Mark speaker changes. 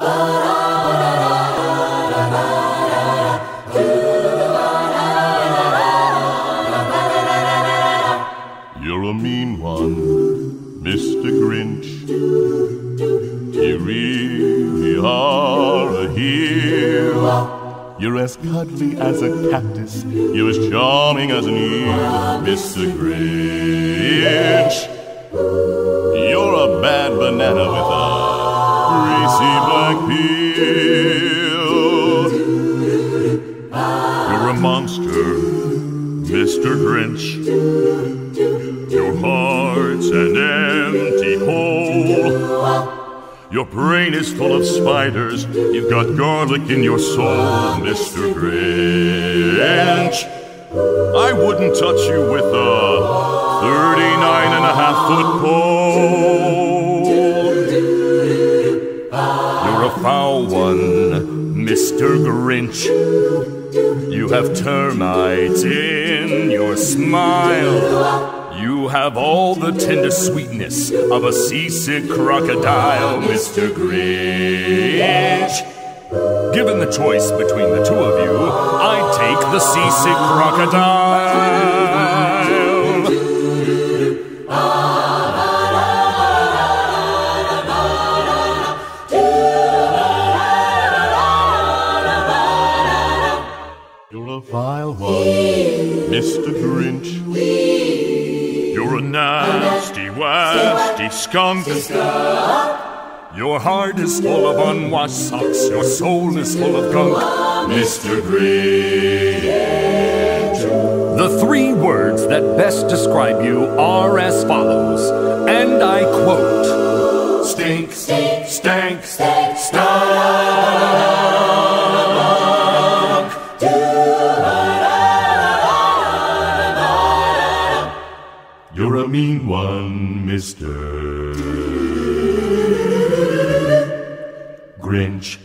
Speaker 1: You're a mean one, Mr. Grinch. You really are a hero. You're as cuddly as a cactus. You're as charming as an eel, Mr. Grinch. Black peel. You're a monster, Mr. Grinch. Your heart's an empty hole. Your brain is full of spiders. You've got garlic in your soul, Mr. Grinch. I wouldn't touch you with a 39 and a half foot pole. Mr. Grinch. You have termites in your smile. You have all the tender sweetness of a seasick crocodile, Mr. Grinch. Given the choice between the two of you, I'd take the seasick crocodile. Mr. Grinch. You're a nasty, wasty skunk. Your heart is full of unwashed socks. Your soul is full of gunk, Mr. Grinch. The three words that best describe you are as follows, and I quote Stink, stink, stank, stank, stunk. You're a mean one, Mr. Grinch.